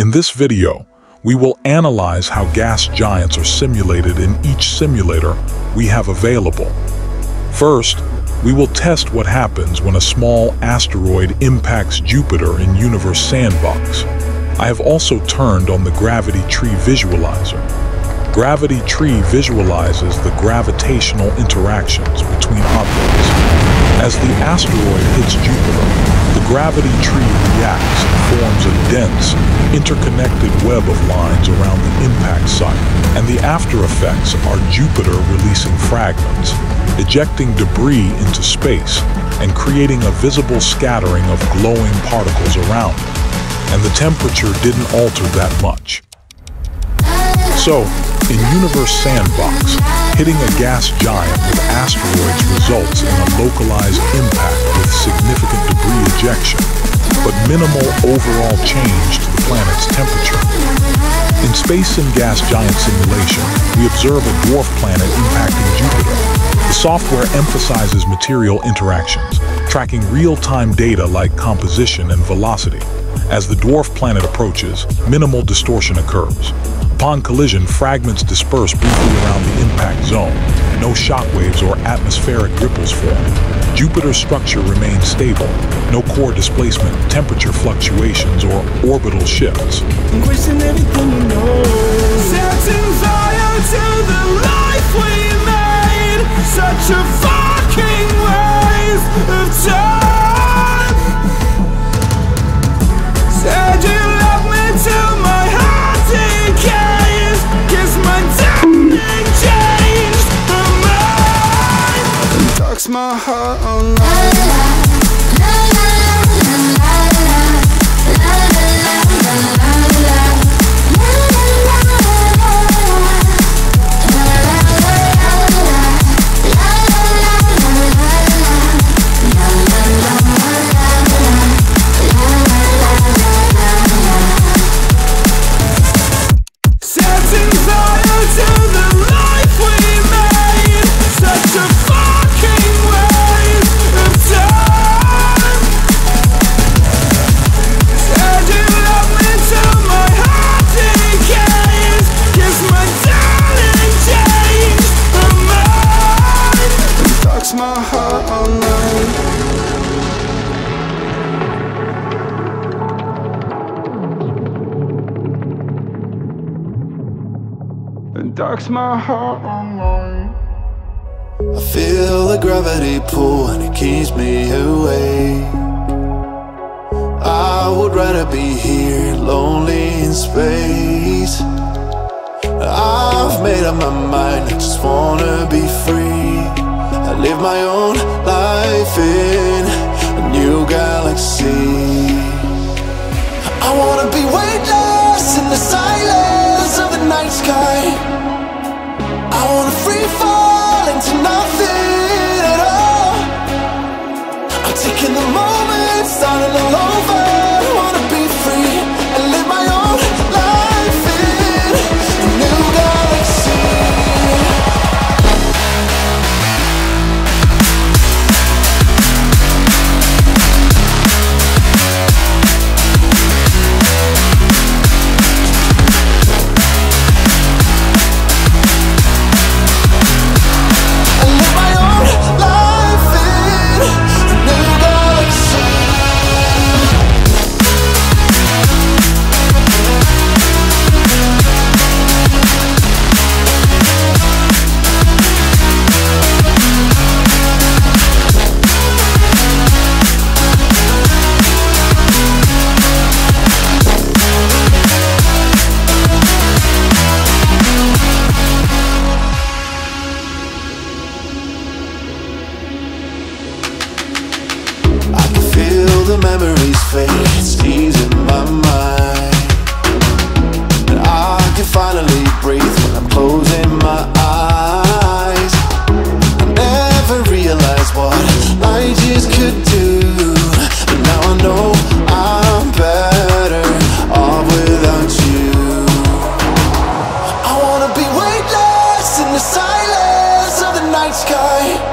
In this video, we will analyze how gas giants are simulated in each simulator we have available. First, we will test what happens when a small asteroid impacts Jupiter in Universe Sandbox. I have also turned on the Gravity Tree Visualizer. Gravity Tree visualizes the gravitational interactions between objects. As the asteroid hits Jupiter, the gravity tree reacts and forms a dense, interconnected web of lines around the impact site, and the after effects are Jupiter releasing fragments, ejecting debris into space, and creating a visible scattering of glowing particles around it. And the temperature didn't alter that much. So, in Universe Sandbox, hitting a gas giant with results in a localized impact with significant debris ejection, but minimal overall change to the planet's temperature. In Space and Gas Giant Simulation, we observe a dwarf planet impacting Jupiter. The software emphasizes material interactions, tracking real-time data like composition and velocity. As the dwarf planet approaches, minimal distortion occurs. Upon collision, fragments disperse briefly around the impact zone. No shockwaves or atmospheric ripples form. Jupiter's structure remains stable. No core displacement, temperature fluctuations, or orbital shifts. Heart oh online. Setting And darks my heart online. I feel the gravity pull and it keeps me away. I would rather be here, lonely in space. I've made up my mind, I just wanna be free. I live my own life in a new galaxy. I wanna be weightless in the silence of the night sky. Free fall into nothing at all. I'm taking the moment, starting all over. sky.